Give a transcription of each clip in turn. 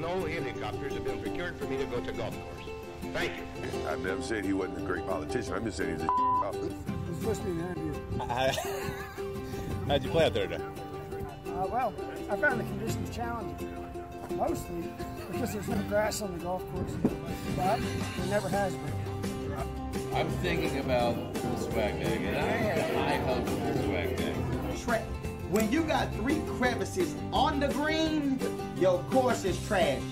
no helicopters have been procured for me to go to golf course. Thank you. I've never said he wasn't a great politician. I'm just saying he's a officer. It's supposed to be an interview. How'd you play out there today? Uh, well, I found the conditions challenging. Mostly because there's no grass on the golf course, but there never has been. I'm thinking about the swag bag, and I have high hopes for the swag bag. Tra- when you got three crevices on the green, your course is trash.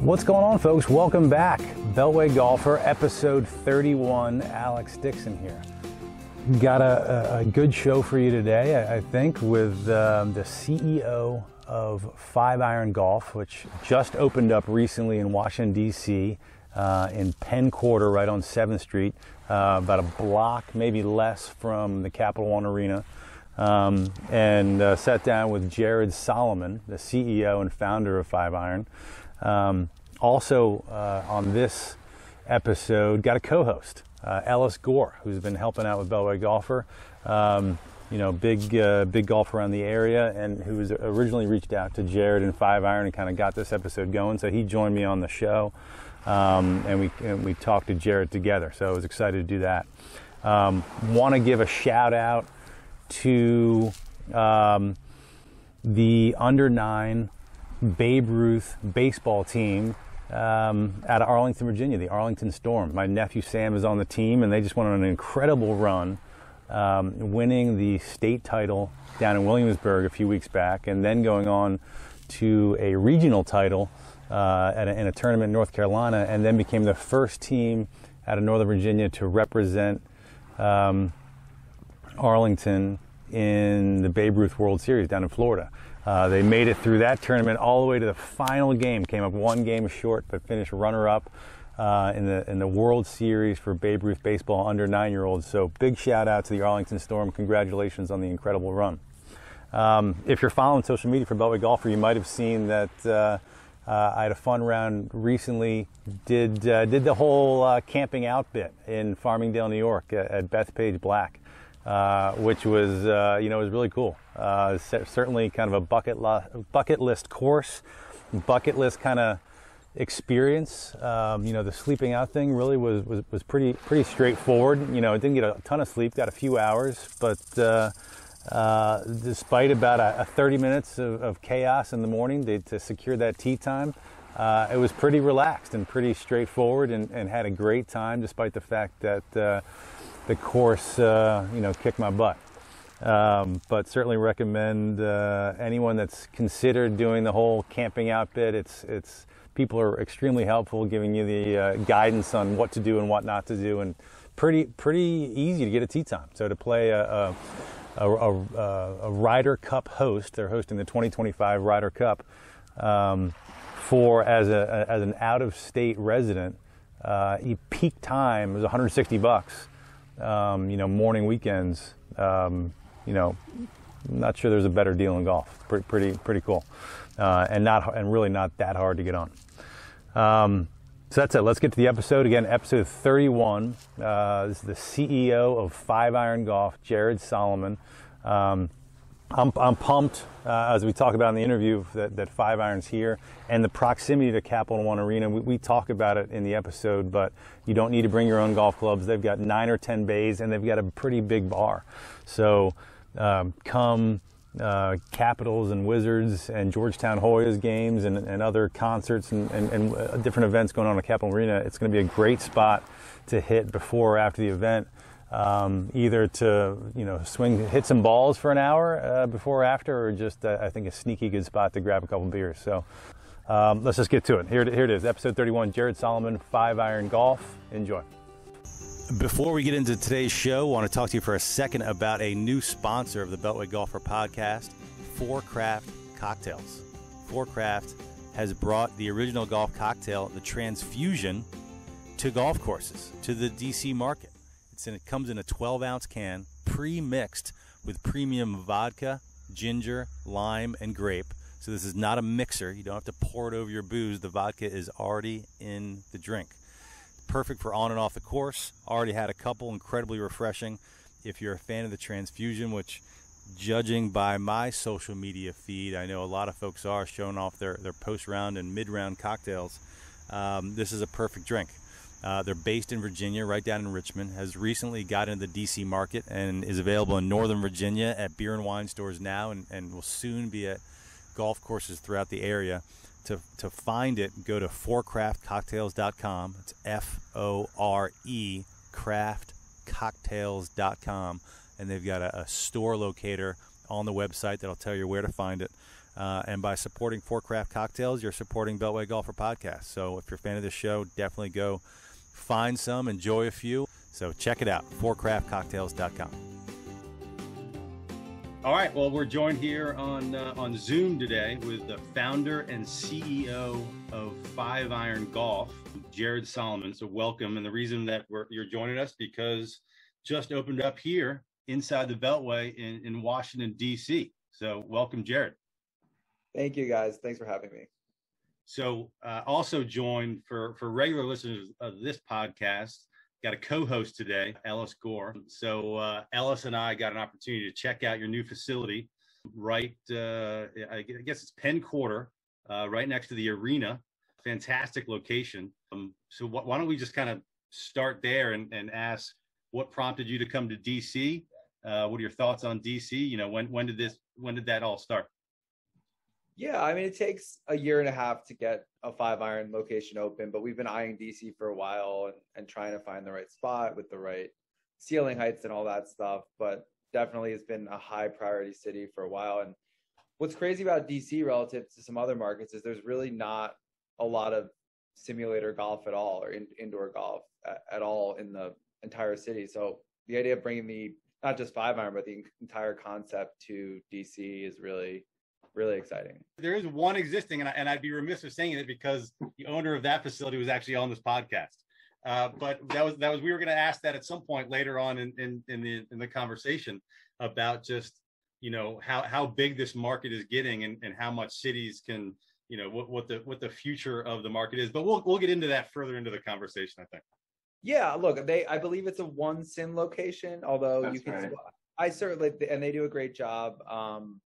What's going on, folks? Welcome back. Beltway Golfer, episode 31. Alex Dixon here. Got a, a, good show for you today, I, I think, with um, the CEO of Five Iron Golf, which just opened up recently in Washington, D.C., uh, in Penn Quarter, right on 7th Street, uh, about a block, maybe less, from the Capital One Arena. Um, and uh, sat down with Jared Solomon, the CEO and founder of Five Iron. Um, also uh, on this episode, got a co-host, uh, Ellis Gore, who's been helping out with Beltway Golfer. Um, you know, big uh, big golfer around the area, and who was originally reached out to Jared and Five Iron and kind of got this episode going. So he joined me on the show, um, and we and we talked to Jared together. So I was excited to do that. Um, Want to give a shout out to um, the under nine Babe Ruth baseball team um, out of Arlington, Virginia, the Arlington Storm. My nephew Sam is on the team, and they just went on an incredible run, um, winning the state title down in Williamsburg a few weeks back, and then going on to a regional title uh, a, in a tournament in North Carolina, and then became the first team out of Northern Virginia to represent um, Arlington in the Babe Ruth World Series down in Florida. Uh, they made it through that tournament all the way to the final game. Came up one game short, but finished runner-up uh, in the in the World Series for Babe Ruth baseball under nine-year-olds. So big shout out to the Arlington Storm. Congratulations on the incredible run. Um, if you're following social media for Beltway Golfer, you might have seen that uh, uh, I had a fun round recently. Did uh, did the whole uh, camping out bit in Farmingdale, New York, at, at Bethpage Black. Uh, which was uh, you know was really cool. Uh, certainly kind of a bucket lo- bucket list course, bucket list kind of experience. Um, you know the sleeping out thing really was, was was pretty pretty straightforward. You know didn't get a ton of sleep, got a few hours, but uh, uh, despite about a, a 30 minutes of, of, chaos in the morning to, to secure that tee time. Uh, it was pretty relaxed and pretty straightforward, and, and, had a great time, despite the fact that the course, uh, you know, kicked my butt. Um, but certainly recommend uh, anyone that's considered doing the whole camping out bit. It's it's people are extremely helpful, giving you the uh, guidance on what to do and what not to do, and pretty pretty easy to get a tee time. So to play a a, a, a, a Ryder Cup host, they're hosting the 2025 Ryder Cup um, for as a as an out of state resident. Uh, peak time is 160 bucks um, you know, morning weekends, um, you know, not sure there's a better deal in golf. Pretty, pretty, pretty cool, uh, and not and really not that hard to get on. Um, so that's it. Let's get to the episode again. Episode 31. Uh, this is the CEO of Five Iron Golf, Jared Solomon. Um, I'm, I'm pumped, uh, as we talk about in the interview, that, that Five Iron's here and the proximity to Capital One Arena. We, we, talk about it in the episode, but you don't need to bring your own golf clubs. They've got nine or 10 bays and they've got a pretty big bar. So um, come uh, Capitals and Wizards and Georgetown Hoyas games and, and other concerts and, and, and, uh, different events going on at Capital Arena. It's going to be a great spot to hit before or after the event um, either to you know swing, hit some balls for an hour uh, before or after, or just uh, I think a sneaky good spot to grab a couple beers. So um, let's just get to it. Here, here it is, episode 31. Jared Solomon, Five Iron Golf. Enjoy. Before we get into today's show, I want to talk to you for a second about a new sponsor of the Beltway Golfer podcast, Fore Craft Cocktails. Fore Craft has brought the original golf cocktail, the Transfusion, to golf courses, to the DC market. It's in, it comes in a 12 ounce can, pre mixed with premium vodka, ginger, lime, and grape. So this is not a mixer. You don't have to pour it over your booze. The vodka is already in the drink. Perfect for on and off the course. Already had a couple, incredibly refreshing. If you're a fan of the transfusion, which judging by my social media feed, I know a lot of folks are showing off their, their post round and mid round cocktails. Um, this is a perfect drink. Uh, they're based in Virginia, right down in Richmond. Has recently got into the DC market and is available in Northern Virginia at beer and wine stores now, and, and will soon be at golf courses throughout the area. To, to find it, go to forecraftcocktails.com. It's F O R E craftcocktails.com. And they've got a, a, store locator on the website that'll tell you where to find it. Uh, and by supporting Fore Craft Cocktails, you're supporting Beltway Golfer Podcast. So if you're a fan of this show, definitely go find some, enjoy a few. So check it out, forecraftcocktails.com. All right. Well, we're joined here on uh, on Zoom today with the founder and CEO of Five Iron Golf, Jared Solomon. So welcome. And the reason that you're joining us because just opened up here inside the Beltway in, in Washington D.C. So welcome, Jared. Thank you, guys. Thanks for having me. So uh, also joined for for regular listeners of this podcast got a co-host today, Ellis Gore. So uh, Ellis and I got an opportunity to check out your new facility, right? Uh, I guess it's Penn Quarter, uh, right next to the arena. Fantastic location. Um, so wh- why don't we just kind of start there and, and ask what prompted you to come to DC? Uh, what are your thoughts on DC? You know, when when did this when did that all start? Yeah, I mean, it takes a year and a half to get a five iron location open, but we've been eyeing DC for a while and, and trying to find the right spot with the right ceiling heights and all that stuff. But definitely has been a high priority city for a while. And what's crazy about DC relative to some other markets is there's really not a lot of simulator golf at all or in, indoor golf at, at all in the entire city. So the idea of bringing the not just five iron, but the entire concept to DC is really really exciting. There is one existing, and, I, and I'd be remiss of saying it because the owner of that facility was actually on this podcast. Uh, but that was that was we were going to ask that at some point later on in, in in the in the conversation about just you know how how big this market is getting and, and how much cities can you know what, what the what the future of the market is. But we'll we'll get into that further into the conversation. I think. Yeah, look, they I believe it's a one sim location, although That's you can. Right. I certainly and they do a great job. Um,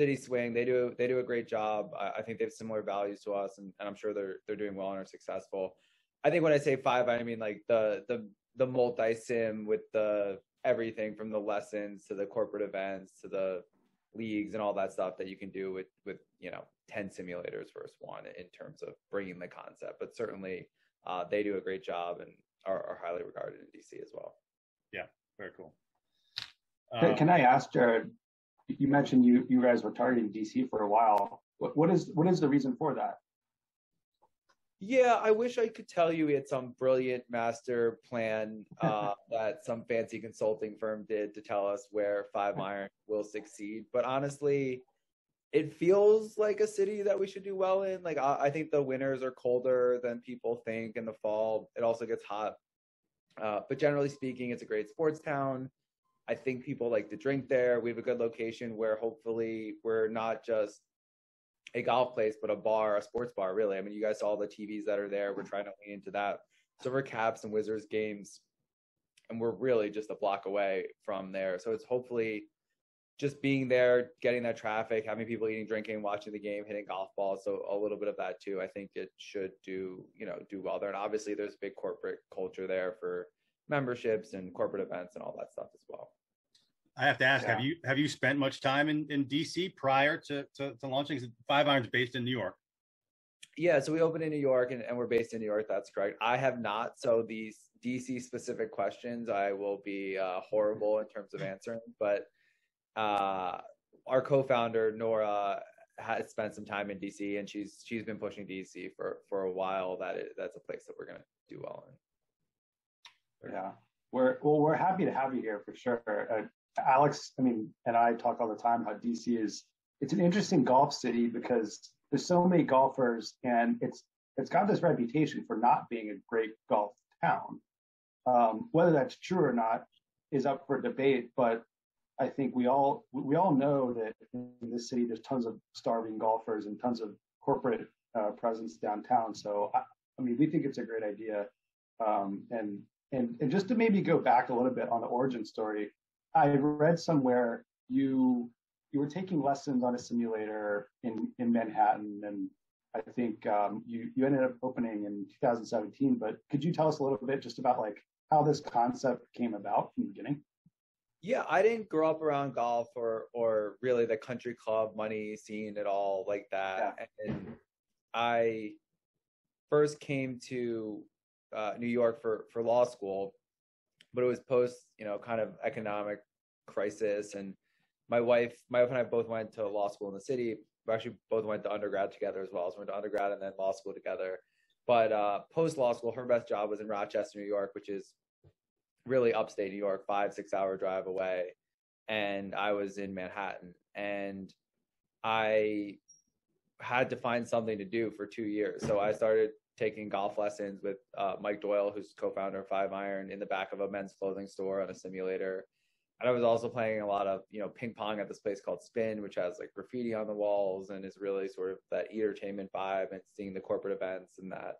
City Swing, they do they do a great job. I, I think they have similar values to us, and, and, I'm sure they're they're doing well and are successful. I think when I say five, I mean like the the the multi sim with the everything from the lessons to the corporate events to the leagues and all that stuff that you can do with with you know 10 simulators versus one in terms of bringing the concept but certainly uh, they do a great job and are, are, highly regarded in dc as well yeah very cool um, can i ask jared you mentioned you you guys were targeting DC for a while. What, what is what is the reason for that? Yeah, I wish I could tell you we had some brilliant master plan uh, that some fancy consulting firm did to tell us where Five Iron will succeed. But honestly, it feels like a city that we should do well in. Like I, I think the winters are colder than people think in the fall. It also gets hot. Uh, but generally speaking, it's a great sports town. I think people like to drink there. We have a good location where hopefully we're not just a golf place, but a bar, a sports bar, really. I mean, you guys saw all the TVs that are there. We're trying to lean into that. So we're Caps and Wizards games, and we're really just a block away from there. So it's hopefully just being there, getting that traffic, having people eating, drinking, watching the game, hitting golf balls. So a little bit of that too. I think it should do, you know, do well there. And obviously there's big corporate culture there for memberships and corporate events and all that stuff as well. I have to ask: yeah. Have you have you spent much time in, in DC prior to, to, to launching? Five Irons based in New York. Yeah, so we opened in New York and, and we're based in New York. That's correct. I have not. So these DC specific questions, I will be uh, horrible in terms of answering. But uh, our co-founder Nora has spent some time in DC, and she's she's been pushing DC for for a while. That it, that's a place that we're going to do well in. Yeah, we're well, we're happy to have you here for sure. Uh, Alex, I mean, and I talk all the time how DC is it's an interesting golf city because there's so many golfers and it's it's got this reputation for not being a great golf town. Um, whether that's true or not is up for debate, but I think we all we all know that in this city there's tons of starving golfers and tons of corporate uh, presence downtown. So I, I, mean, we think it's a great idea. Um, and and and just to maybe go back a little bit on the origin story, I read somewhere you you were taking lessons on a simulator in in Manhattan, and I think um, you you ended up opening in 2017. But could you tell us a little bit just about like how this concept came about from the beginning? Yeah, I didn't grow up around golf or or really the country club money scene at all like that. Yeah. And I first came to uh, New York for for law school, but it was post you know kind of economic crisis, and my wife my wife and I both went to law school in the city. We actually both went to undergrad together as well. So we went to undergrad and then law school together. But uh, post law school, her best job was in Rochester, New York, which is really upstate New York, five, six hour drive away. And I was in Manhattan. And I had to find something to do for two years. So I started taking golf lessons with uh, Mike Doyle, who's co-founder of Five Iron, in the back of a men's clothing store on a simulator. And I was also playing a lot of, you know, ping pong at this place called Spin, which has like graffiti on the walls and is really sort of that entertainment vibe and seeing the corporate events and that.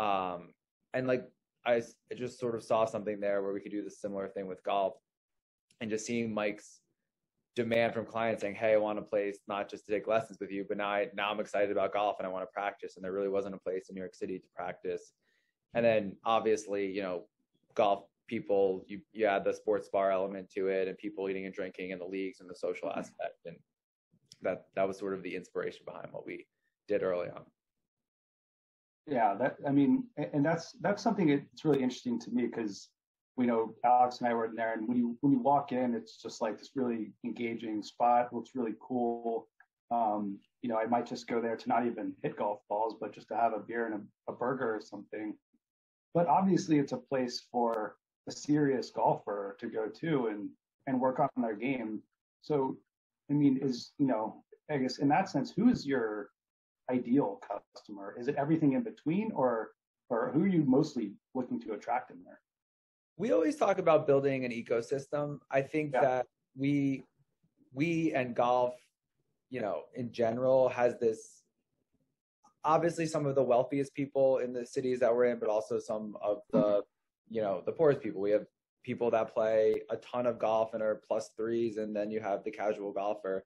Um, and like I just sort of saw something there where we could do the similar thing with golf and just seeing Mike's demand from clients saying, Hey, I want a place not just to take lessons with you, but now I now I'm excited about golf and I want to practice. And there really wasn't a place in New York City to practice. And then obviously, you know, golf people, you you add the sports bar element to it and people eating and drinking and the leagues and the social aspect. And that that was sort of the inspiration behind what we did early on. Yeah, that I mean, and that's that's something that's really interesting to me because we know Alex and I were in there, and when you when you walk in, it's just like this really engaging spot. Looks really cool. Um, you know, I might just go there to not even hit golf balls, but just to have a beer and a, a burger or something. But obviously, it's a place for a serious golfer to go to and and work on their game. So, I mean, is you know, I guess in that sense, who is your ideal customer? Is it everything in between, or or who are you mostly looking to attract in there? We always talk about building an ecosystem. I think yeah. that we we and golf, you know, in general, has this obviously some of the wealthiest people in the cities that we're in, but also some of the mm-hmm. you know the poorest people. We have people that play a ton of golf and are plus threes, and then you have the casual golfer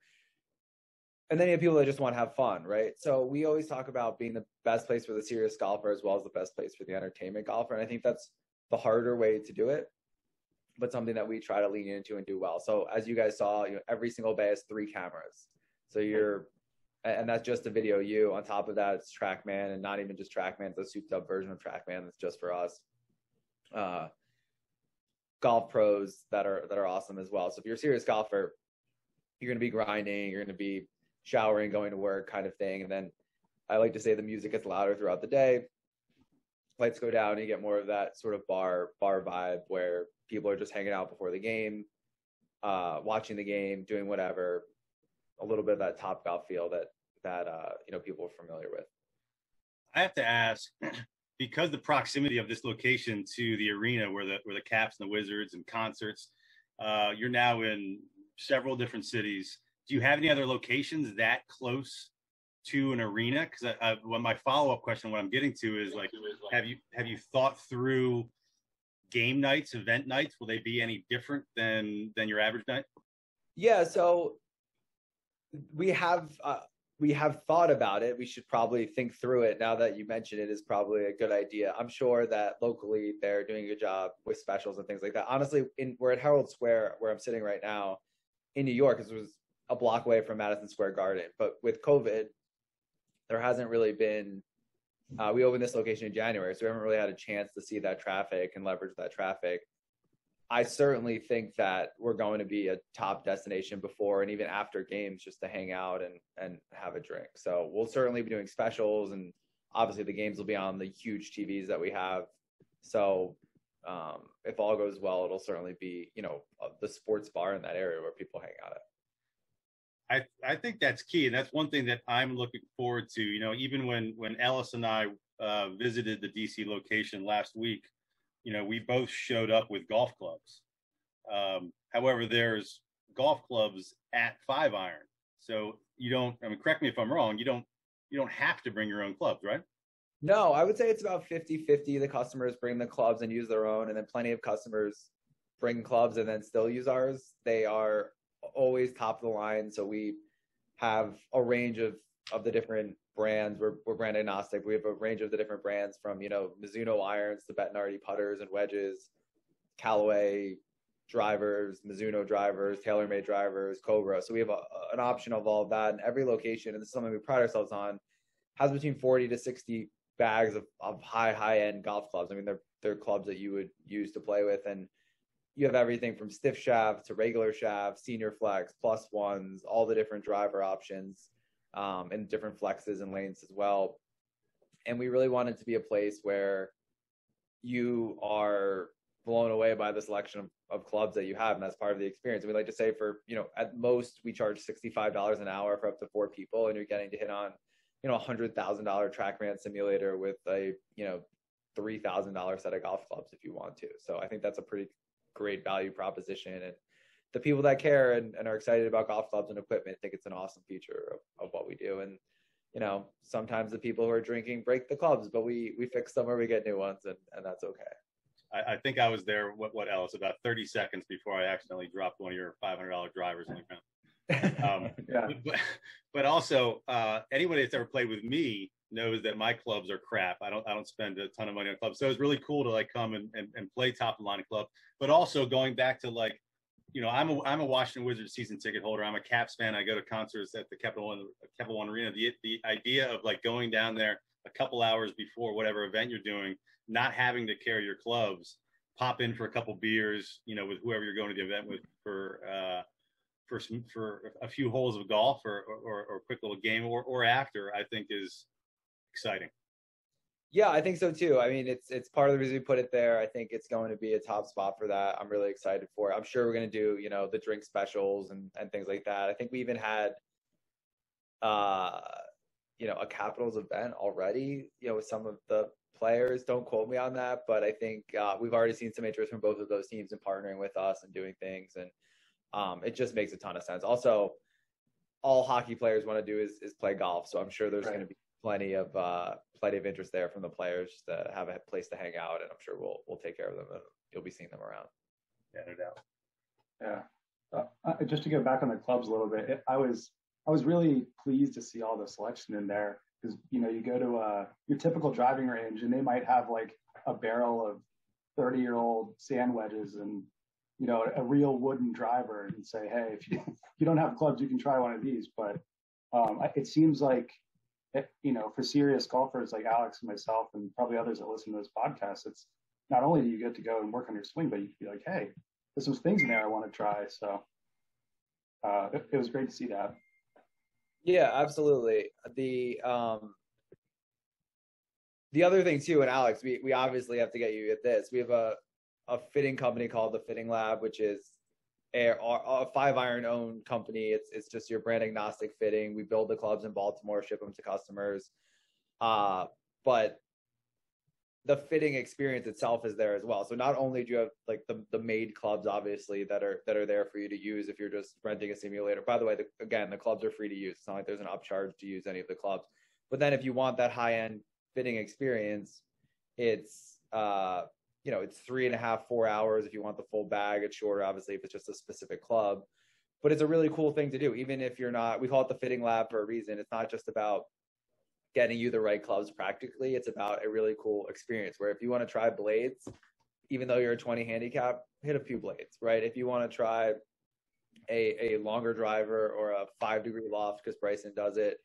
and then you have people that just want to have fun, right? So we always talk about being the best place for the serious golfer as well as the best place for the entertainment golfer. And I think that's the harder way to do it, but something that we try to lean into and do well. So as you guys saw, you know, every single bay has three cameras. So you're, and that's just a video you. On top of that, it's TrackMan, and not even just TrackMan. It's a souped up version of TrackMan that's just for us. Uh, golf pros that are that are awesome as well. So if you're a serious golfer, you're going to be grinding. You're going to be showering, going to work kind of thing. And then I like to say the music gets louder throughout the day. Lights go down, and you get more of that sort of bar bar vibe where people are just hanging out before the game, uh, watching the game, doing whatever. A little bit of that Topgolf feel that that uh, you know people are familiar with. I have to ask, because the proximity of this location to the arena where the where the Caps and the Wizards and concerts, uh, you're now in several different cities do you have any other locations that close to an arena? Because I, I, well, my follow up question, what I'm getting to is like, have you have you thought through game nights, event nights? Will they be any different than than your average night? Yeah, so we have uh, we have thought about it. We should probably think through it. Now that you mention it, is probably a good idea. I'm sure that locally they're doing a good job with specials and things like that. Honestly, in, we're at Herald Square where I'm sitting right now in New York. This was a block away from Madison Square Garden. But with COVID, there hasn't really been. Uh, we opened this location in January, so we haven't really had a chance to see that traffic and leverage that traffic. I certainly think that we're going to be a top destination before and even after games just to hang out and and have a drink. So we'll certainly be doing specials and obviously the games will be on the huge TVs that we have. So um, if all goes well, it'll certainly be you know the sports bar in that area where people hang out at. I, I think that's key, and that's one thing that I'm looking forward to. You know, even when when Ellis and I uh, visited the DC location last week, you know, we both showed up with golf clubs. Um, however, there's golf clubs at Five Iron, so you don't. I mean, correct me if I'm wrong. You don't you don't have to bring your own clubs, right? No, I would say it's about 50-50. The customers bring the clubs and use their own, and then plenty of customers bring clubs and then still use ours. They are always top of the line. So we have a range of of the different brands. We're we're brand agnostic. We have a range of the different brands from you know Mizuno irons to Bettinardi putters and wedges, Callaway drivers, Mizuno drivers, TaylorMade drivers, Cobra. So we have a, an option of all of that, and every location, and this is something we pride ourselves on, has between 40 to 60 bags of, of high high end golf clubs. I mean, they're they're clubs that you would use to play with, and you have everything from stiff shaft to regular shaft, senior flex, plus ones, all the different driver options, um, and different flexes and lanes as well. And we really wanted to be a place where you are blown away by the selection of, of clubs that you have, and that's part of the experience. And we like to say for you know at most we charge sixty five dollars an hour for up to four people, and you're getting to hit on you know a hundred thousand dollar TrackMan simulator with a you know three thousand dollar set of golf clubs if you want to. So I think that's a pretty great value proposition, and the people that care and, and are excited about golf clubs and equipment think it's an awesome feature of, of what we do. And you know sometimes the people who are drinking break the clubs, but we we fix them or we get new ones, and and that's okay. I, I think I was there. What what else? About thirty seconds before I accidentally dropped one of your five hundred dollar drivers in the ground. Um, yeah. But, but also, uh, anybody that's ever played with me knows that my clubs are crap. I don't I don't spend a ton of money on clubs. So it's really cool to like come and, and, and play top of line club. But also going back to like, you know, I'm a I'm a Washington Wizards season ticket holder. I'm a Caps fan. I go to concerts at the Capital One Capital One Arena. The the idea of like going down there a couple hours before whatever event you're doing, not having to carry your clubs, pop in for a couple beers, you know, with whoever you're going to the event with for uh, for some, for a few holes of golf or, or, or a quick little game or, or after, I think is exciting. Yeah, I think so too. I mean, it's it's part of the reason we put it there. I think it's going to be a top spot for that. I'm really excited for it. I'm sure we're going to do, you know, the drink specials and and things like that. I think we even had uh you know, a Capitals event already, you know, with some of the players. Don't quote me on that, but I think uh, we've already seen some interest from both of those teams in partnering with us and doing things, and um, it just makes a ton of sense. Also, all hockey players want to do is is play golf, so I'm sure there's right. going to be plenty of uh, plenty of interest there from the players to have a place to hang out, and I'm sure we'll we'll take care of them, and you'll be seeing them around. Yeah, no doubt. Yeah. Uh, uh just to go back on the clubs a little bit, it, I was I was really pleased to see all the selection in there because you know you go to uh, your typical driving range and they might have like a barrel of 30 year old sand wedges and you know a real wooden driver and say hey if you, if you don't have clubs you can try one of these but um, it seems like it, you know for serious golfers like alex and myself and probably others that listen to this podcast it's not only do you get to go and work on your swing but you can be like hey there's some things in there i want to try so uh, it, it was great to see that yeah, absolutely. The um the other thing too, and Alex, we we obviously have to get you at this. We have a a fitting company called the Fitting Lab, which is a, a five iron owned company. It's it's just your brand agnostic fitting. We build the clubs in Baltimore, ship them to customers. Uh, but the fitting experience itself is there as well. So not only do you have like the the made clubs, obviously that are that are there for you to use if you're just renting a simulator. By the way, the, again, the clubs are free to use. It's not like there's an upcharge to use any of the clubs. But then if you want that high end fitting experience, it's uh you know it's three and a half four hours if you want the full bag. It's shorter, obviously, if it's just a specific club. But it's a really cool thing to do, even if you're not. We call it the fitting lab for a reason. It's not just about getting you the right clubs practically. It's about a really cool experience where if you want to try blades, even though you're a 20 handicap, hit a few blades, right? If you want to try a, a longer driver or a five degree loft because Bryson does it,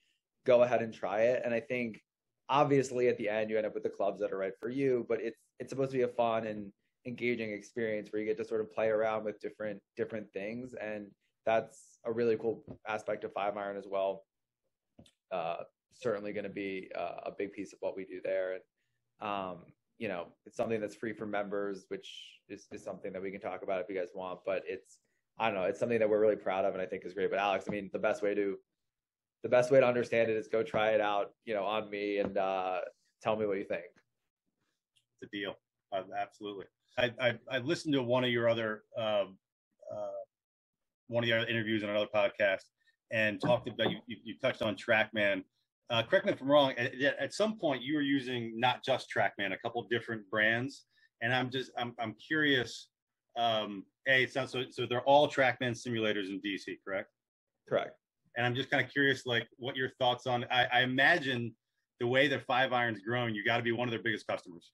go ahead and try it. And I think obviously at the end you end up with the clubs that are right for you, but it's it's supposed to be a fun and engaging experience where you get to sort of play around with different different things and that's a really cool aspect of five iron as well. Uh, certainly going to be uh, a big piece of what we do there. And, um, you know, it's something that's free for members, which is, is something that we can talk about if you guys want, but it's, I don't know, it's something that we're really proud of and I think is great. But Alex, I mean, the best way to, the best way to understand it is go try it out, you know, on me and uh, tell me what you think. A deal. Uh, absolutely. I, I, I listened to one of your other, um, uh, one of your other interviews on another podcast and talked about you, you, you touched on TrackMan uh, correct me if I'm wrong. At, at, some point, you were using not just TrackMan, a couple different brands, and I'm just I'm I'm curious um, a it sounds so so they're all TrackMan simulators in DC, correct? Correct. And I'm just kind of curious, like, what your thoughts on? I, I imagine the way that Five Iron's growing, you got to be one of their biggest customers.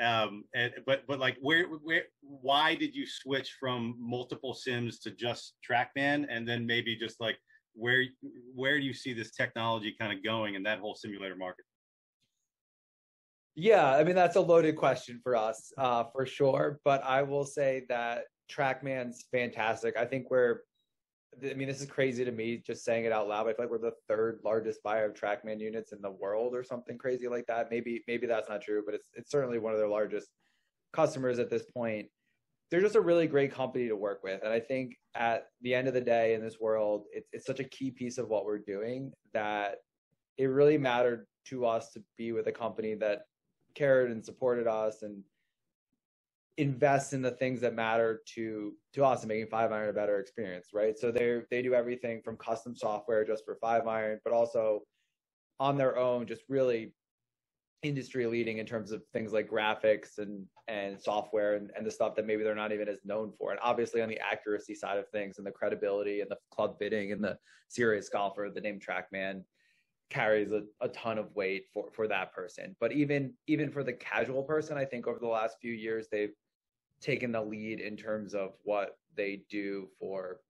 Um, and but but like, where where why did you switch from multiple sims to just TrackMan, and then maybe just like where where do you see this technology kind of going in that whole simulator market? Yeah, I mean that's a loaded question for us, uh, for sure. But I will say that TrackMan's fantastic. I think we're, I mean, this is crazy to me just saying it out loud. I feel like we're the third largest buyer of TrackMan units in the world, or something crazy like that. Maybe maybe that's not true, but it's it's certainly one of their largest customers at this point. They're just a really great company to work with, and I think at the end of the day, in this world, it's it's such a key piece of what we're doing that it really mattered to us to be with a company that cared and supported us and invest in the things that matter to to us and making five iron a better experience right? So they they do everything from custom software just for five iron but also on their own just really industry leading in terms of things like graphics and and software and, and the stuff that maybe they're not even as known for. And obviously on the accuracy side of things and the credibility and the club fitting and the serious golfer the name trackman carries a, a ton of weight for for that person. But even even for the casual person i think over the last few years they've taken the lead in terms of what they do for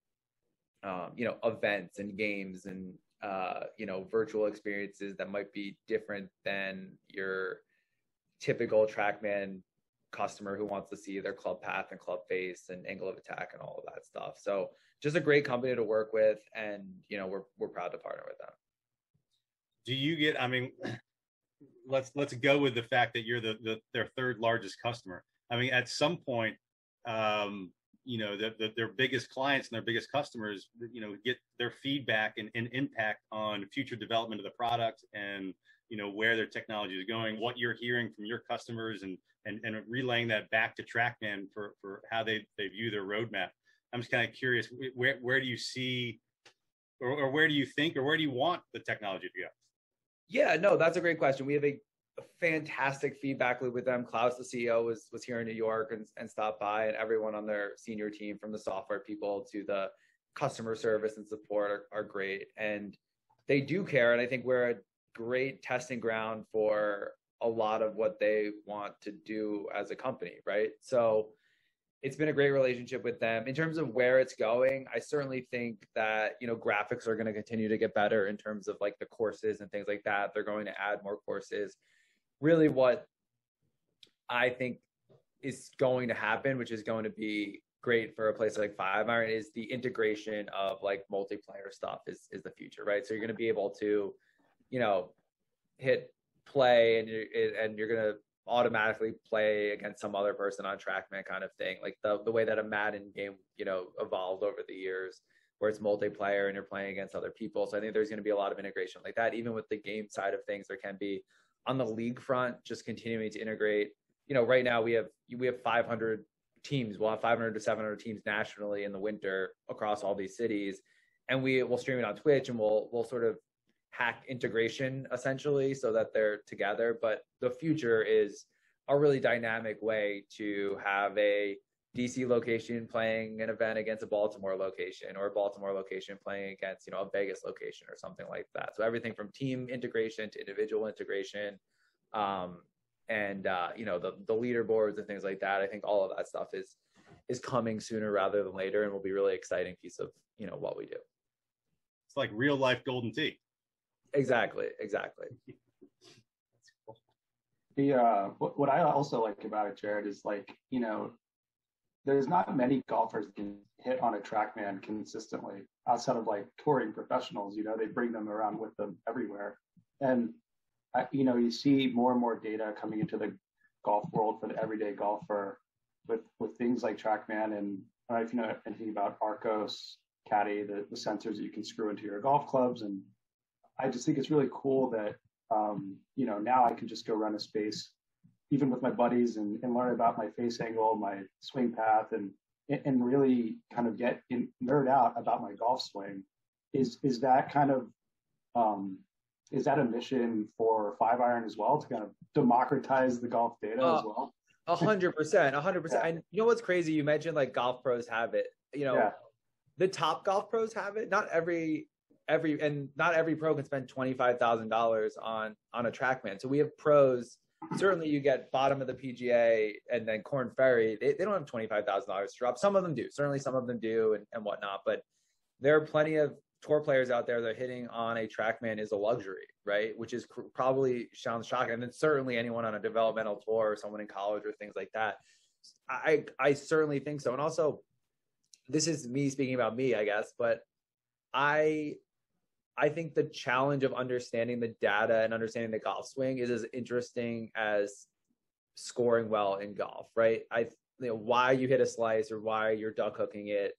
um, you know events and games and uh, you know virtual experiences that might be different than your typical trackman customer who wants to see their club path and club face and angle of attack and all of that stuff. So just a great company to work with and you know we're we're proud to partner with them do you get i mean let's let's go with the fact that you're the, the their third largest customer. I mean at some point um you know the, the, their biggest clients and their biggest customers you know get their feedback and, and impact on future development of the product and you know where their technology is going what you're hearing from your customers and and, and relaying that back to trackman for for how they they view their roadmap. I'm just kind of curious where where do you see or, or where do you think or where do you want the technology to go yeah, no, that's a great question. We have a, fantastic feedback loop with them. Klaus, the CEO, was was here in New York and, and stopped by, and everyone on their senior team, from the software people to the customer service and support, are, are great, and they do care. And I think we're a great testing ground for a lot of what they want to do as a company, right? So it's been a great relationship with them. In terms of where it's going i certainly think that you know graphics are going to continue to get better in terms of like the courses and things like that. They're going to add more courses. Really what i think is going to happen which is going to be great for a place like five iron is the integration of like multiplayer stuff is is the future right? So you're going to be able to you know hit play and you're and you're going to automatically play against some other person on trackman kind of thing. Like the, the way that a madden game you know evolved over the years where it's multiplayer and you're playing against other people. So i think there's going to be a lot of integration like that. Even with the game side of things there can be on the league front just continuing to integrate. You know right now we have we have 500 teams. We'll have 500 to 700 teams nationally in the winter across all these cities. And we will stream it on twitch and we'll we'll sort of hack integration essentially so that they're together. But the future is a really dynamic way to have a DC location playing an event against a Baltimore location or a Baltimore location playing against, you know, a Vegas location or something like that. So everything from team integration to individual integration. Um, and uh, you know, the the leaderboards and things like that. I think all of that stuff is is coming sooner rather than later and will be really exciting piece of, you know, what we do. It's like real life golden tee. Exactly, exactly. The uh, what, what I also like about it, Jared, is like you know, there's not many golfers can hit on a TrackMan consistently outside of like touring professionals. You know, they bring them around with them everywhere, and you know, you see more and more data coming into the golf world for the everyday golfer with with things like TrackMan and I don't know if you know anything about Arccos Caddie, the, the sensors that you can screw into your golf clubs and I just think it's really cool that um, you know now I can just go run a space, even with my buddies, and, and learn about my face angle, my swing path, and and really kind of get in, nerd out about my golf swing. Is is that kind of um, is that a mission for Five Iron as well to kind of democratize the golf data uh, as well? A hundred percent, a hundred percent. And you know what's crazy? You mentioned like golf pros have it. You know, Yeah. the top golf pros have it. Not every every and not every pro can spend twenty five thousand dollars on on a TrackMan. So we have pros. Certainly, you get bottom of the PGA and then Korn Ferry. They, they don't have twenty five thousand dollars to drop. Some of them do. Certainly, some of them do and, and whatnot. But there are plenty of tour players out there that hitting on a TrackMan is a luxury, right? Which is cr- probably sounds shocking. And then certainly anyone on a developmental tour or someone in college or things like that. I I certainly think so. And also, this is me speaking about me, I guess, but I I think the challenge of understanding the data and understanding the golf swing is as interesting as scoring well in golf, right? I you know why you hit a slice or why you're duck hooking it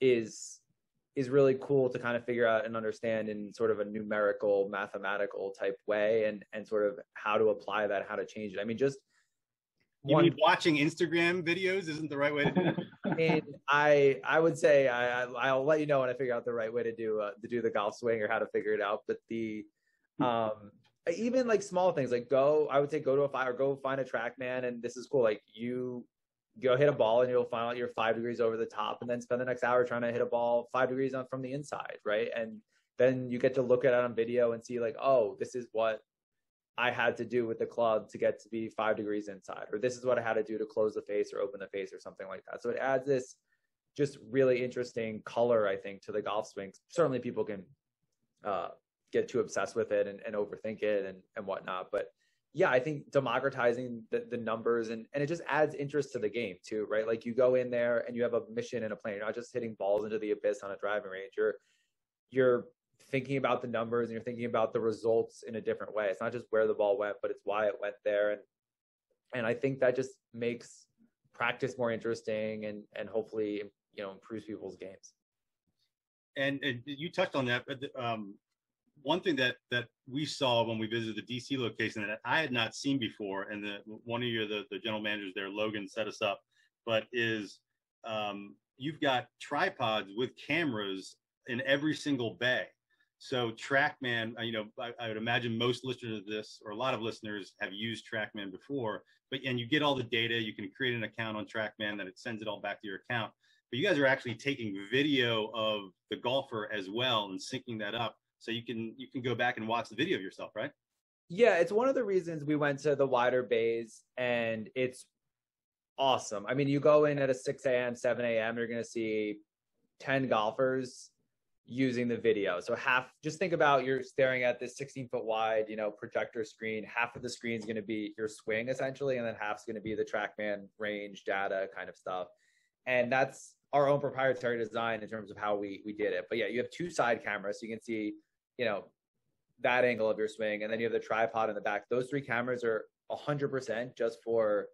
is is really cool to kind of figure out and understand in sort of a numerical mathematical type way and and sort of how to apply that how to change it i mean just You one mean watching Instagram videos isn't the right way to do it? and I I would say I I- I'll let you know when I figure out the right way to do uh, to do the golf swing or how to figure it out. But the um even like small things like go I would say go to a fire or go find a TrackMan and this is cool. Like you go hit a ball and you'll find out you're five degrees over the top and then spend the next hour trying to hit a ball five degrees on from the inside, right? And then you get to look at it on video and see like, oh, this is what I had to do with the club to get to be five degrees inside, or this is what I had to do to close the face or open the face or something like that. So it adds this just really interesting color, I think, to the golf swings. Certainly people can uh, get too obsessed with it and, and overthink it and, and whatnot. But yeah, I think democratizing the, the numbers and, and it just adds interest to the game too, right? Like you go in there and you have a mission and a plan. You're not just hitting balls into the abyss on a driving range. You're you're thinking about the numbers and you're thinking about the results in a different way. It's not just where the ball went, but it's why it went there. And and I think that just makes practice more interesting and and hopefully you know improves people's games. and, and you touched on that. But um, one thing that that we saw when we visited the DC location that I had not seen before, and the one of your the, the general managers there, Logan, set us up, but is um, you've got tripods with cameras in every single bay. So TrackMan, uh, you know, I, I would imagine most listeners of this, or a lot of listeners, have used TrackMan before. But and you get all the data. You can create an account on TrackMan, that it sends it all back to your account. But you guys are actually taking video of the golfer as well and syncing that up, so you can you can go back and watch the video of yourself, right? Yeah, it's one of the reasons we went to the wider bays and it's awesome. I mean, you go in at a 6 a.m., 7 a.m., you're going to see 10 golfers using the video. So half, just think about you're staring at this 16 foot wide, you know, projector screen. Half of the screen is going to be your swing essentially, and then half's going to be the TrackMan range data kind of stuff. And that's our own proprietary design in terms of how we we did it. But yeah, you have two side cameras, so you can see, you know, that angle of your swing, and then you have the tripod in the back. Those three cameras are 100% just for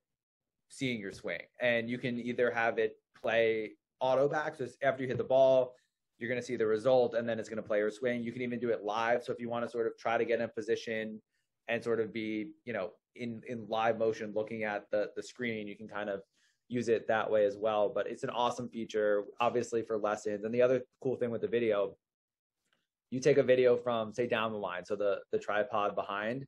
seeing your swing, and you can either have it play auto back, so after you hit the ball, you're going to see the result, and then it's going to play your swing. You can even do it live, so if you want to sort of try to get in position and sort of be, you know, in in live motion, looking at the the screen, you can kind of use it that way as well. But it's an awesome feature, obviously for lessons. And the other cool thing with the video, you take a video from say down the line, so the the tripod behind.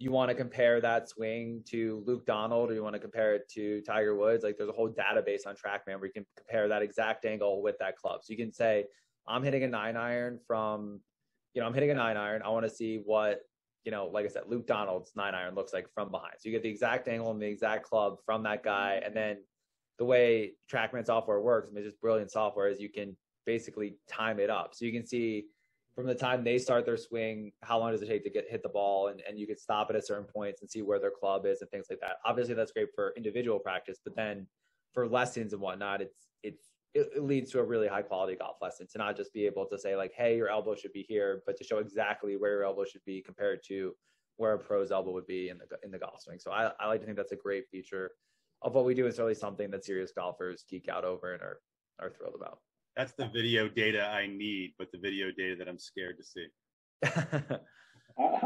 You want to compare that swing to Luke Donald, or you want to compare it to Tiger Woods. Like there's a whole database on TrackMan where you can compare that exact angle with that club. So you can say, I'm hitting a nine iron from, you know, I'm hitting a nine iron. I want to see what you know, like I said, Luke Donald's nine iron looks like from behind. So you get the exact angle and the exact club from that guy. And then the way TrackMan software works, I mean, it's just brilliant software, is you can basically time it up. So you can see from the time they start their swing, how long does it take to get hit the ball, and, and you can stop it at certain points and see where their club is and things like that. Obviously, that's great for individual practice, but then for lessons and whatnot, it's it's it, leads to a really high quality golf lesson to not just be able to say like, hey, your elbow should be here, but to show exactly where your elbow should be compared to where a pro's elbow would be in the in the golf swing. So I, I like to think that's a great feature of what we do. It's really something that serious golfers geek out over and are are thrilled about. That's the video data I need, but the video data that I'm scared to see. I,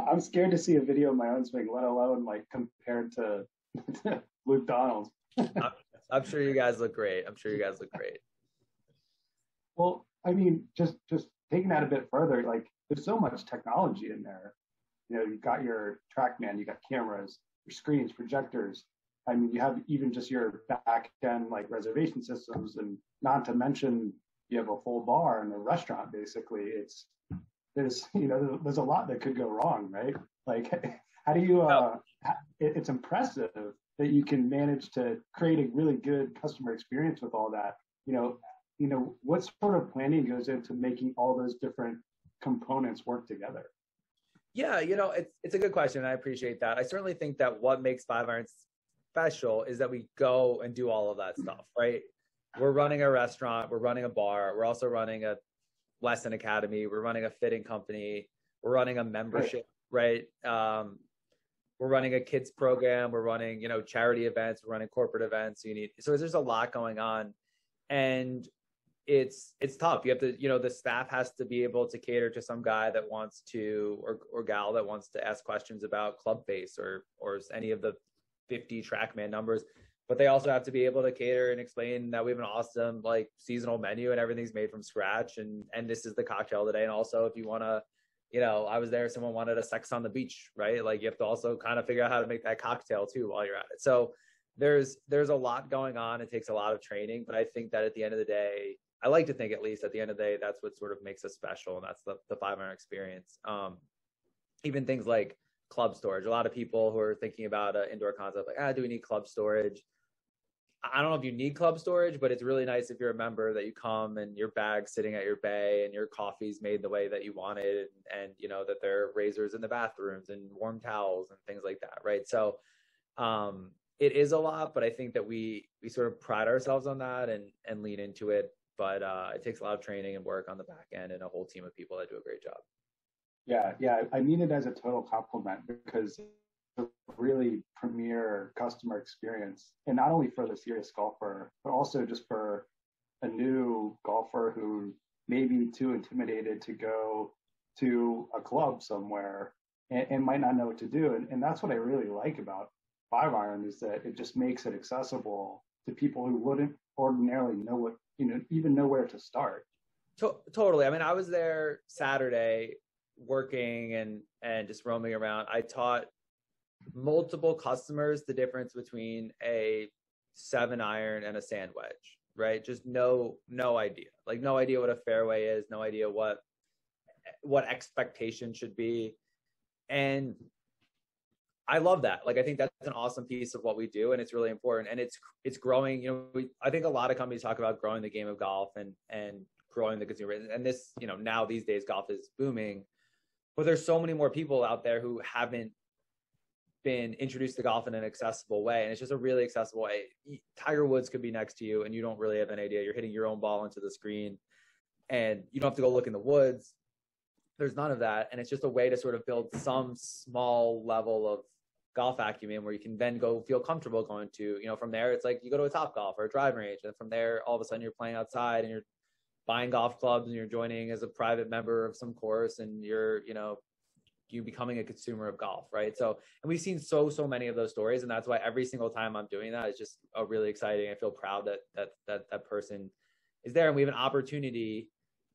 I'm scared to see a video of my own swing, let alone like compared to, to Luke Donald's. I'm sure you guys look great. I'm sure you guys look great. Well, I mean, just just taking that a bit further, like there's so much technology in there. You know, you've got your TrackMan, you got cameras, your screens, projectors. I mean, you have even just your back end like reservation systems, and not to mention you have a full bar and a restaurant. Basically, it's there's you know there's a lot that could go wrong, right? Like, how do you? Uh, it's impressive that you can manage to create a really good customer experience with all that. You know, you know what sort of planning goes into making all those different components work together. Yeah, you know, it's it's a good question. I appreciate that. I certainly think that what makes Five Irons special is that we go and do all of that stuff, right? We're running a restaurant, we're running a bar, we're also running a lesson academy, we're running a fitting company, we're running a membership, right? Um, we're running a kids program, we're running, you know, charity events, we're running corporate events. You need so there's a lot going on. And it's it's tough. You have to, you know, the staff has to be able to cater to some guy that wants to or or gal that wants to ask questions about club face or or any of the 50 trackman numbers but they also have to be able to cater and explain that we have an awesome like seasonal menu and everything's made from scratch. And and this is the cocktail today. And also if you want to you know i was there someone wanted a sex on the beach right? Like you have to also kind of figure out how to make that cocktail too while you're at it. So there's there's a lot going on. It takes a lot of training but i think that at the end of the day i like to think at least at the end of the day that's what sort of makes us special and that's the, the five iron experience. Um even things like club storage. A lot of people who are thinking about an indoor concept, like, ah, do we need club storage? I don't know if you need club storage, but it's really nice if you're a member that you come and your bag's sitting at your bay and your coffee's made the way that you want it, and, and you know that there are razors in the bathrooms and warm towels and things like that, right? So, um, it is a lot, but I think that we we sort of pride ourselves on that and and lean into it. But uh, it takes a lot of training and work on the back end and a whole team of people that do a great job. Yeah, yeah. I mean it as a total compliment because really premier customer experience. And not only for the serious golfer, but also just for a new golfer who may be too intimidated to go to a club somewhere and, and might not know what to do. And, and that's what I really like about five iron is that it just makes it accessible to people who wouldn't ordinarily know what, you know, even know where to start. To- totally. I mean, I was there Saturday working and and just roaming around, I taught multiple customers the difference between a seven iron and a sand wedge. Right? Just no no idea. Like no idea what a fairway is. No idea what what expectation should be. And I love that. Like I think that's an awesome piece of what we do, and it's really important. And it's it's growing. You know, we, I think a lot of companies talk about growing the game of golf and and growing the consumer. And this, you know, now these days golf is booming but there's so many more people out there who haven't been introduced to golf in an accessible way and it's just a really accessible way. Tiger woods could be next to you and you don't really have an idea. You're hitting your own ball into the screen and you don't have to go look in the woods. There's none of that and it's just a way to sort of build some small level of golf acumen where you can then go feel comfortable going to you know from there it's like you go to a Topgolf or a driving range and from there all of a sudden you're playing outside and you're buying golf clubs and you're joining as a private member of some course and you're you know you becoming a consumer of golf right? So and we've seen so so many of those stories and that's why every single time i'm doing that is just a really exciting i feel proud that that that that person is there and we have an opportunity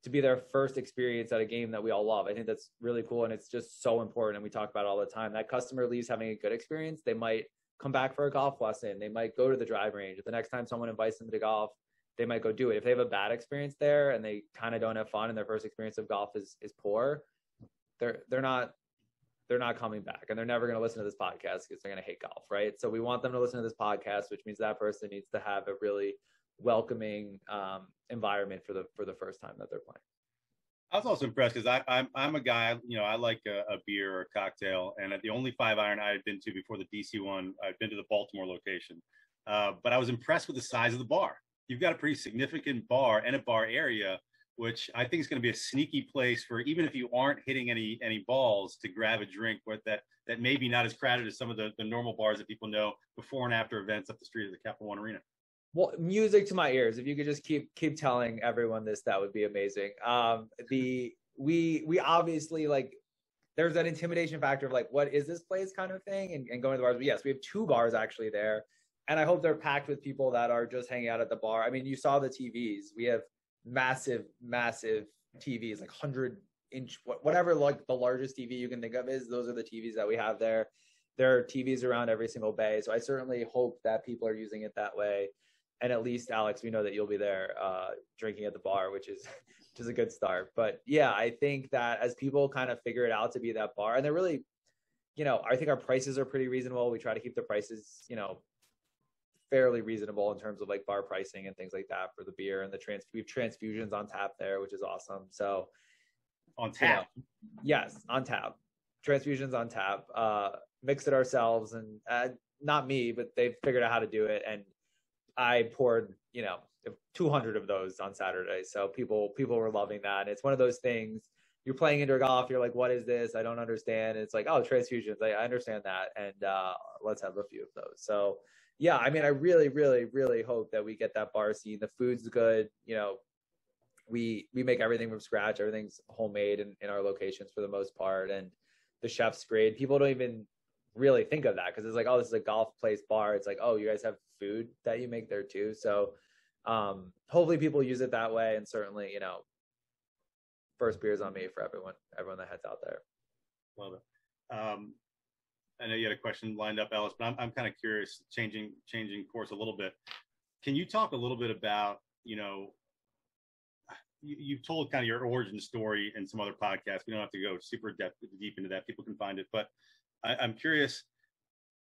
to be their first experience at a game that we all love. I think that's really cool and it's just so important and we talk about all the time. That customer leaves having a good experience they might come back for a golf lesson they might go to the drive range the next time someone invites them to golf they might go do it. If they have a bad experience there and they kind of don't have fun and their first experience of golf is is poor, they're they're not they're not coming back and they're never going to listen to this podcast because they're going to hate golf, right? So we want them to listen to this podcast, which means that person needs to have a really welcoming um, environment for the for the first time that they're playing. I was also impressed because I'm I'm a guy you know I like a, a, beer or a cocktail and the only five iron I had been to before the DC one I'd been to the Baltimore location, uh, but I was impressed with the size of the bar you've got a pretty significant bar and a bar area, which I think is going to be a sneaky place for even if you aren't hitting any any balls to grab a drink, but that that maybe not as crowded as some of the, the normal bars that people know before and after events up the street of the Capital One Arena. Well, music to my ears. If you could just keep keep telling everyone this, that would be amazing. Um, the we we obviously like there's that intimidation factor of like what is this place kind of thing and, and going to the bars. But yes, we have two bars actually there and I hope they're packed with people that are just hanging out at the bar. I mean, you saw the TVs. We have massive, massive TVs, like hundred inch, whatever, like the largest TV you can think of is. Those are the TVs that we have there. there are TVs around every single bay. So I certainly hope that people are using it that way. And at least Alex, we know that you'll be there uh, drinking at the bar, which is which is a good start. But yeah, I think that as people kind of figure it out to be that bar, and they're really, you know, I think our prices are pretty reasonable. We try to keep the prices, you know, fairly reasonable in terms of like bar pricing and things like that for the beer and the trans we have transfusions on tap there, which is awesome. So on tap. You know, yes, on tap. Transfusions on tap. Uh mix it ourselves and uh, not me, but they've figured out how to do it and I poured, you know, 200 of those on Saturday. So people people were loving that. It's one of those things you're playing indoor golf, you're like, what is this? I don't understand. And it's like, oh, transfusions. I, I understand that. And uh, let's have a few of those. So yeah, I mean, I really, really, really hope that we get that bar scene. The food's good. You know, we we make everything from scratch. Everything's homemade in, in our locations for the most part, and the chef's great. People don't even really think of that because it's like, oh, this is a golf place bar. It's like, oh, you guys have food that you make there too. So um, hopefully people use it that way, and certainly, you know, first beers on me for everyone, everyone that heads out there. Love it. Um, I know you had a question lined up, Alice, but I'm, I'm kind of curious, changing changing course a little bit. Can you talk a little bit about, you know, you, you've told kind of your origin story in some other podcasts. We don't have to go super depth, deep into that. People can find it, but I, I'm curious,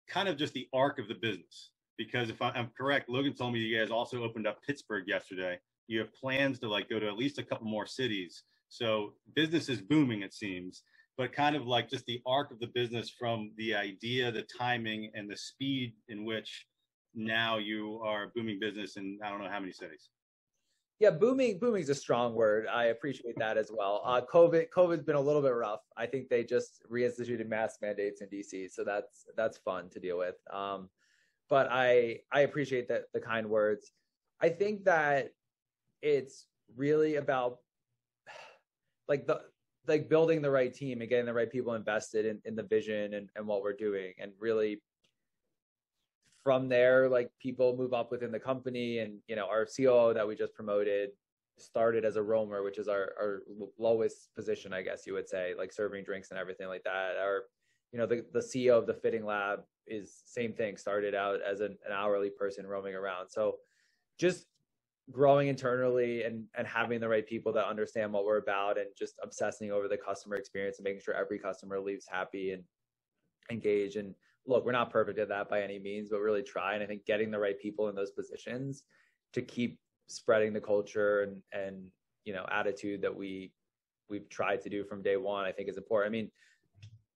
kind of just the arc of the business. Because if I, I'm correct, Logan told me you guys also opened up Pittsburgh yesterday. You have plans to like go to at least a couple more cities. So business is booming, it seems but kind of like just the arc of the business from the idea, the timing, and the speed in which now you are booming business in I don't know how many cities. Yeah, booming booming is a strong word. I appreciate that as well. Uh, COVID COVID's been a little bit rough. I think they just reinstituted mask mandates in DC, so that's that's fun to deal with. Um, but I I appreciate that the kind words. I think that it's really about like the like building the right team and getting the right people invested in, in the vision and, and what we're doing. And really from there like people move up within the company. And you know our coo that we just promoted started as a roamer which is our, our lowest position i guess you would say like serving drinks and everything like that. Our you know the, the ceo of the fitting lab is same thing started out as an, an hourly person roaming around. So just growing internally and and having the right people that understand what we're about and just obsessing over the customer experience and making sure every customer leaves happy and engaged. And look we're not perfect at that by any means but really try. And i think getting the right people in those positions to keep spreading the culture and and you know attitude that we we've tried to do from day one i think is important. I mean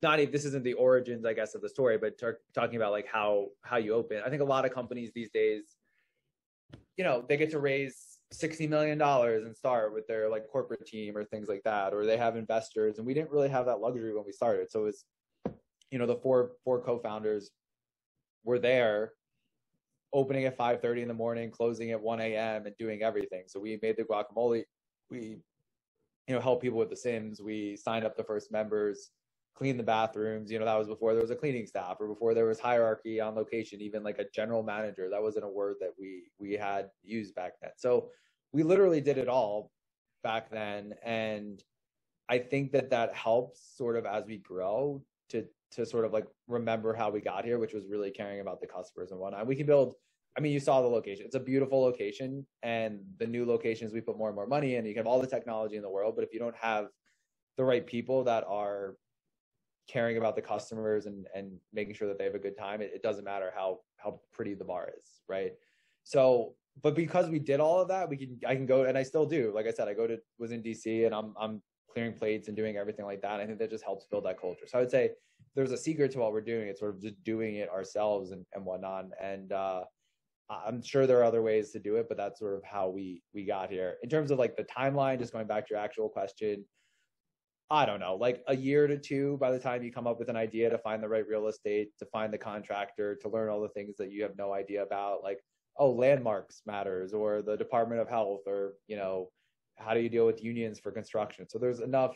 not even this isn't the origins i guess of the story but talking about like how how you open. I think a lot of companies these days you know, they get to raise sixty million dollars and start with their like corporate team or things like that, or they have investors, and we didn't really have that luxury when we started. So it's, you know, the four four co-founders were there, opening at five thirty in the morning, closing at one a.m. and doing everything. So we made the guacamole, we, you know, help people with the Sims. We signed up the first members clean the bathrooms. You know, that was before there was a cleaning staff or before there was hierarchy on location, even like a general manager. That wasn't a word that we we had used back then. So we literally did it all back then and I think that that helps sort of as we grow to to sort of like remember how we got here, which was really caring about the customers and whatnot. We can build. I mean, you saw the location; it's a beautiful location, and the new locations we put more and more money in. You can have all the technology in the world, but if you don't have the right people that are caring about the customers and and making sure that they have a good time it, it, doesn't matter how how pretty the bar is right? So but because we did all of that we can i can go and i still do. Like i said i go to was in dc and i'm i'm clearing plates and doing everything like that i think that just helps build that culture. So i would say there's a secret to what we're doing. It's sort of just doing it ourselves and, and whatnot. And uh i'm sure there are other ways to do it but that's sort of how we we got here. In terms of like the timeline just going back to your actual question I don't know, like a year to two by the time you come up with an idea to find the right real estate, to find the contractor, to learn all the things that you have no idea about, like, oh, landmarks matters, or the Department of Health, or, you know, how do you deal with unions for construction? So there's enough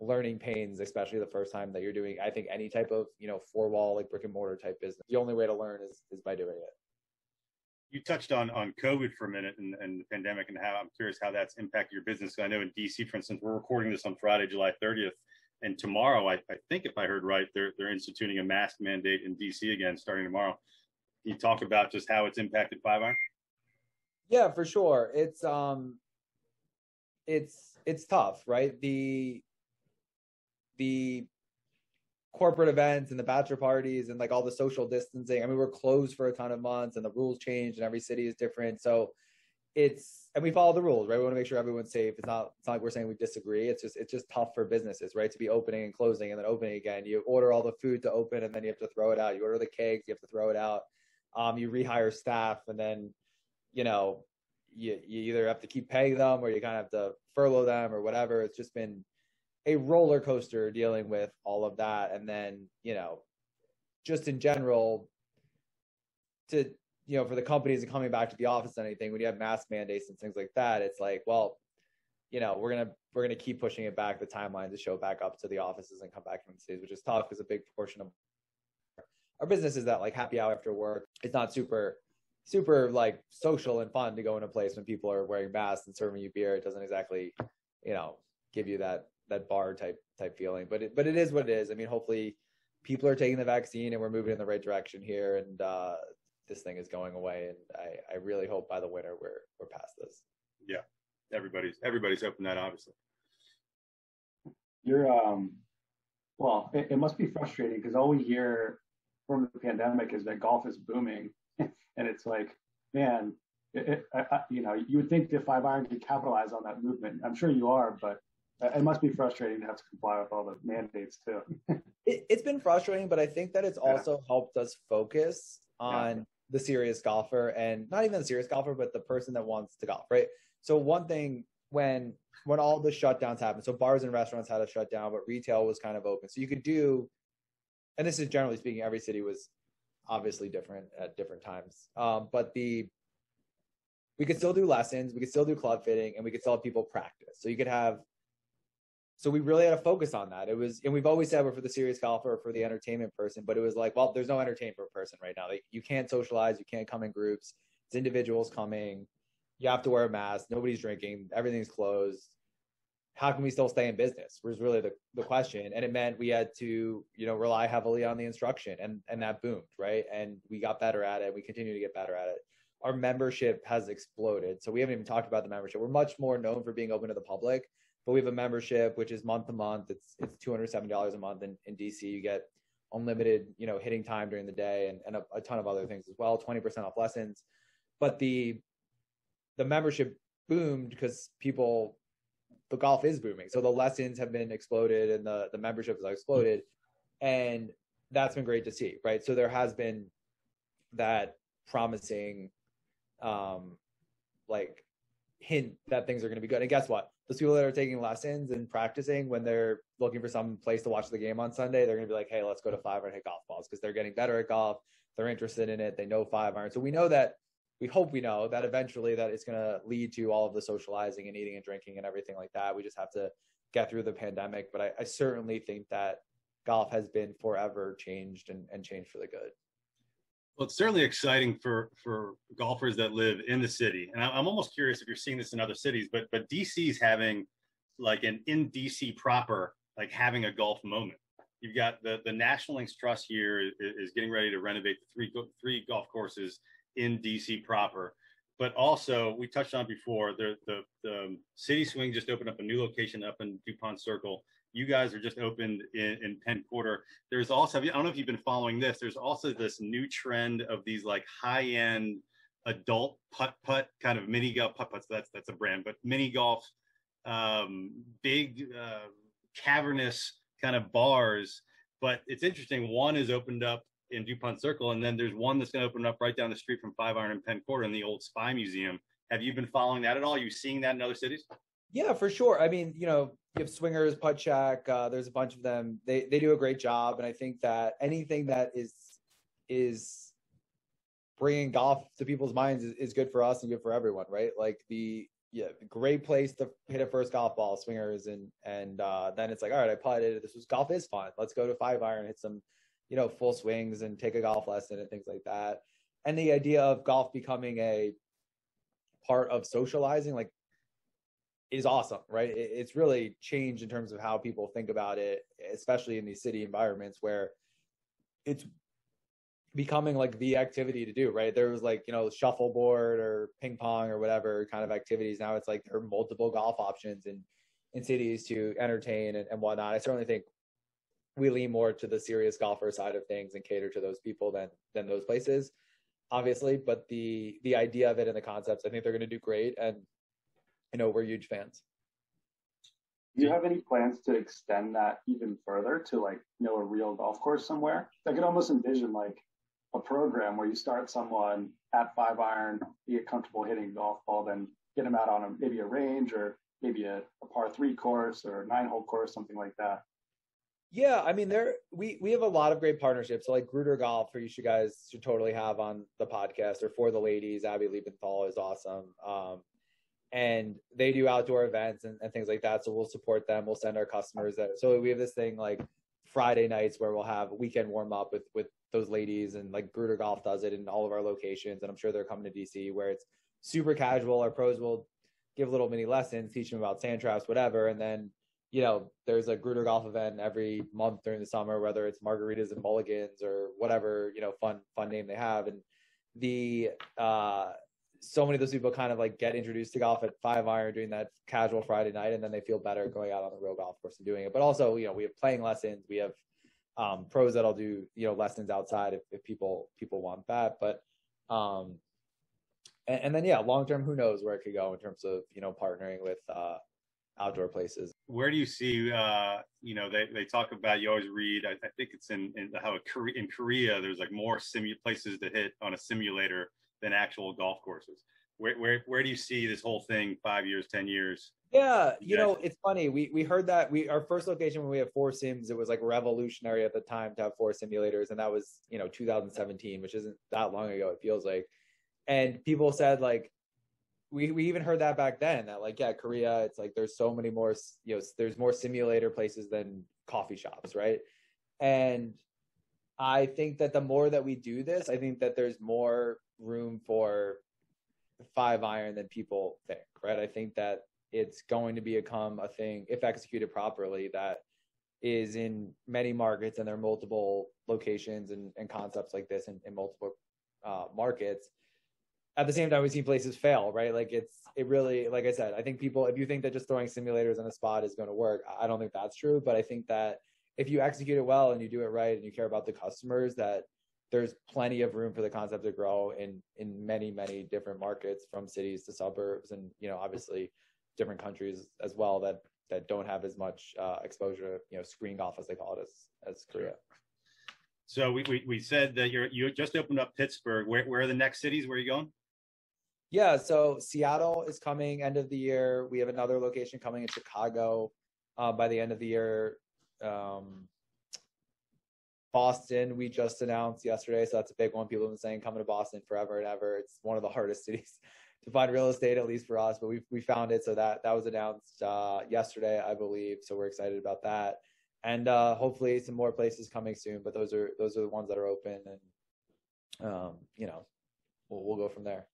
learning pains, especially the first time that you're doing, I think, any type of, you know, four wall, like brick and mortar type business. The only way to learn is, is by doing it you touched on on COVID for a minute and, and the pandemic and how I'm curious how that's impacted your business. I know in DC, for instance, we're recording this on Friday, July 30th, and tomorrow, I, I think if I heard right, they're they're instituting a mask mandate in DC again starting tomorrow. Can you talk about just how it's impacted five iron? Yeah, for sure. It's um it's it's tough, right? The the corporate events and the bachelor parties and like all the social distancing. I mean, we're closed for a ton of months and the rules change and every city is different. So it's and we follow the rules, right? We want to make sure everyone's safe. It's not it's not like we're saying we disagree. It's just it's just tough for businesses, right? To be opening and closing and then opening again. You order all the food to open and then you have to throw it out. You order the cakes, you have to throw it out. Um, you rehire staff and then, you know, you you either have to keep paying them or you kind of have to furlough them or whatever. It's just been a roller coaster dealing with all of that. And then you know just in general to you know for the companies and coming back to the office and anything when you have mask mandates and things like that it's like well you know we're gonna we're gonna keep pushing it back the timeline to show back up to the offices and come back from the cities which is tough because a big portion of our business is that like happy hour after work. It's not super super like social and fun to go in a place when people are wearing masks and serving you beer. It doesn't exactly you know give you that that bar type type feeling. But it, but it is what it is. I mean, hopefully people are taking the vaccine and we're moving in the right direction here, and uh, this thing is going away. And I, I really hope by the winter we're we're past this. Yeah, everybody's everybody's hoping that, obviously. You're um, well, it, it must be frustrating because all we hear from the pandemic is that golf is booming, and it's like, man, it, it, I, you know, you would think the five iron could capitalize on that movement. I'm sure you are, but it must be frustrating to have to comply with all the mandates too. it, has been frustrating, but I think that it's also yeah. helped us focus on yeah. the serious golfer and not even the serious golfer, but the person that wants to golf, right? So one thing when when all the shutdowns happened, so bars and restaurants had to shut down, but retail was kind of open. So you could do, and this is generally speaking, every city was obviously different at different times. Um, but the we could still do lessons, we could still do club fitting, and we could still have people practice. So you could have so we really had to focus on that. It was, and we've always said we're for the serious golfer or for the entertainment person, but it was like, well, there's no entertainment person right now. Like, you can't socialize, you can't come in groups. It's individuals coming. You have to wear a mask. Nobody's drinking. Everything's closed. How can we still stay in business? Was really the, the question. And it meant we had to, you know, rely heavily on the instruction, and and that boomed, right? And we got better at it. We continue to get better at it. Our membership has exploded. So we haven't even talked about the membership. We're much more known for being open to the public but we have a membership which is month to month. It's it's two hundred seventy dollars a month in, in DC. You get unlimited, you know, hitting time during the day and, and a, a ton of other things as well. Twenty percent off lessons, but the the membership boomed because people the golf is booming. So the lessons have been exploded and the the membership has exploded, and that's been great to see, right? So there has been that promising, um, like hint that things are going to be good. And guess what? Those people that are taking lessons and practicing when they're looking for some place to watch the game on Sunday, they're going to be like, hey, let's go to five and hit golf balls because they're getting better at golf. They're interested in it. They know five iron. So we know that we hope we know that eventually that it's going to lead to all of the socializing and eating and drinking and everything like that. We just have to get through the pandemic. But I, I certainly think that golf has been forever changed and, and changed for the good. Well, it's certainly exciting for for golfers that live in the city, and I'm almost curious if you're seeing this in other cities. But but DC's having like an in DC proper like having a golf moment. You've got the the National Links Trust here is, getting ready to renovate the three three golf courses in DC proper. But also, we touched on before the the the City Swing just opened up a new location up in Dupont Circle you guys are just opened in, in Penn Quarter. There's also, I don't know if you've been following this, there's also this new trend of these like high end adult putt putt kind of mini golf putt putts. That's, that's a brand, but mini golf, um, big, uh, cavernous kind of bars. But it's interesting. One is opened up in DuPont Circle, and then there's one that's going to open up right down the street from Five Iron and Penn Quarter in the old Spy Museum. Have you been following that at all? Are you seeing that in other cities? Yeah, for sure. I mean, you know, you have swingers, putt. Uh, there's a bunch of them. They they do a great job, and I think that anything that is is bringing golf to people's minds is, is good for us and good for everyone, right? Like the yeah, great place to hit a first golf ball, swingers, and and uh, then it's like, all right, I putted. This was golf is fun. Let's go to five iron, hit some, you know, full swings, and take a golf lesson and things like that. And the idea of golf becoming a part of socializing, like is awesome, right? It's really changed in terms of how people think about it, especially in these city environments where it's becoming like the activity to do, right? There was like, you know, shuffleboard or ping pong or whatever kind of activities. Now it's like there are multiple golf options in, in cities to entertain and, and whatnot. I certainly think we lean more to the serious golfer side of things and cater to those people than than those places, obviously. But the the idea of it and the concepts, I think they're gonna do great. And you know, we're huge fans. Do you have any plans to extend that even further to like, you know, a real golf course somewhere? I could almost envision like a program where you start someone at five iron, get comfortable hitting golf ball, then get them out on a, maybe a range or maybe a, a par three course or a nine hole course, something like that. Yeah, I mean, there we we have a lot of great partnerships. So like Gruder Golf, who you should guys should totally have on the podcast, or for the ladies, Abby Liebenthal is awesome. Um, and they do outdoor events and, and things like that. So we'll support them. We'll send our customers that. So we have this thing like Friday nights where we'll have weekend warm up with with those ladies and like Gruder Golf does it in all of our locations and I'm sure they're coming to DC where it's super casual. Our pros will give little mini lessons, teach them about sand traps, whatever, and then you know there's a Gruder Golf event every month during the summer, whether it's margaritas and mulligans or whatever you know fun fun name they have, and the uh so many of those people kind of like get introduced to golf at five iron doing that casual Friday night, and then they feel better going out on the real golf course and doing it. But also, you know, we have playing lessons, we have um, pros that'll do you know lessons outside if, if people people want that. But um, and, and then yeah, long term, who knows where it could go in terms of you know partnering with uh, outdoor places. Where do you see? Uh, you know, they, they talk about you always read. I, I think it's in, in how in Korea there's like more simu- places to hit on a simulator than actual golf courses. Where where where do you see this whole thing five years, ten years? Yeah, you know, it's funny. We we heard that we our first location when we had four sims, it was like revolutionary at the time to have four simulators, and that was you know 2017, which isn't that long ago. It feels like, and people said like we we even heard that back then that like yeah Korea it's like there's so many more you know there's more simulator places than coffee shops right and I think that the more that we do this I think that there's more room for five iron than people think right? I think that it's going to become a thing if executed properly that is in many markets and there are multiple locations and, and concepts like this in, in multiple uh, markets. At the same time we've seen places fail right? Like it's it really like i said i think people if you think that just throwing simulators on a spot is going to work i don't think that's true but i think that if you execute it well and you do it right and you care about the customers that there's plenty of room for the concept to grow in in many many different markets from cities to suburbs and you know obviously different countries as well that that don't have as much uh, exposure you know screen golf as they call it as as korea so we, we, we said that you're you just opened up pittsburgh where, where are the next cities where are you going yeah, so Seattle is coming end of the year. We have another location coming in Chicago uh, by the end of the year. Um, Boston, we just announced yesterday, so that's a big one. People have been saying coming to Boston forever and ever. It's one of the hardest cities to find real estate, at least for us. But we we found it, so that that was announced uh, yesterday, I believe. So we're excited about that, and uh, hopefully some more places coming soon. But those are those are the ones that are open, and um, you know, we'll, we'll go from there.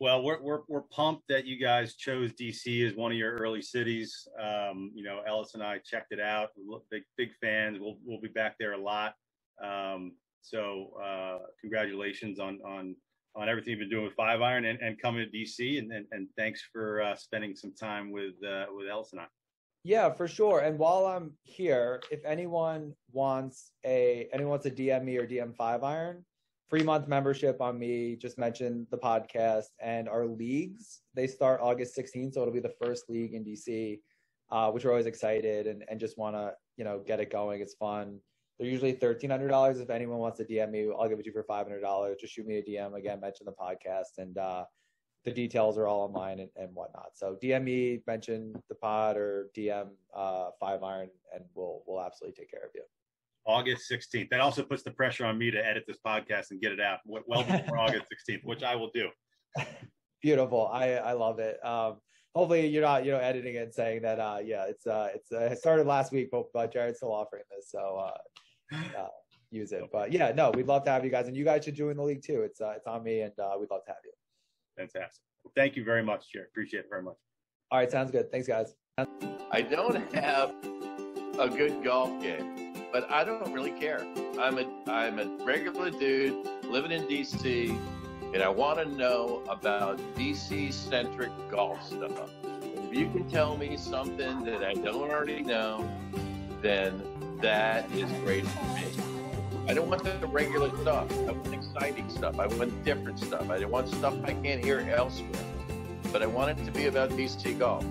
Well, we're, we're, we're pumped that you guys chose DC as one of your early cities. Um, you know, Ellis and I checked it out. Big, big fans. We'll, we'll be back there a lot. Um, so, uh, congratulations on, on, on everything you've been doing with five iron and, and coming to DC. And, and, and thanks for uh, spending some time with, uh, with Ellis and I. Yeah, for sure. And while I'm here, if anyone wants a, anyone wants a DM me or DM five iron, free month membership on me. Just mentioned the podcast and our leagues. They start August 16th, so it'll be the first league in DC, uh, which we're always excited and, and just want to you know get it going. It's fun. They're usually thirteen hundred dollars. If anyone wants to DM me, I'll give it to you for five hundred dollars. Just shoot me a DM again. Mention the podcast and uh, the details are all online and, and whatnot. So DM me, mention the pod or DM uh, Five Iron, and we'll we'll absolutely take care of you. August 16th. That also puts the pressure on me to edit this podcast and get it out well before August 16th, which I will do. Beautiful. I I love it. Um, hopefully you're not you know editing it and saying that uh yeah it's uh it's uh, it started last week but, but Jared's still offering this so uh, uh use it but yeah no we'd love to have you guys and you guys should join the league too it's uh it's on me and uh we'd love to have you fantastic well, thank you very much Jared appreciate it very much All right, sounds good. Thanks, guys. I don't have a good golf game, but I don't really care. I'm a I'm a regular dude living in DC, and I want to know about DC centric golf stuff. If you can tell me something that I don't already know, then that is great for me. I don't want the regular stuff. I want exciting stuff. I want different stuff. I don't want stuff I can't hear elsewhere. But I want it to be about DC golf.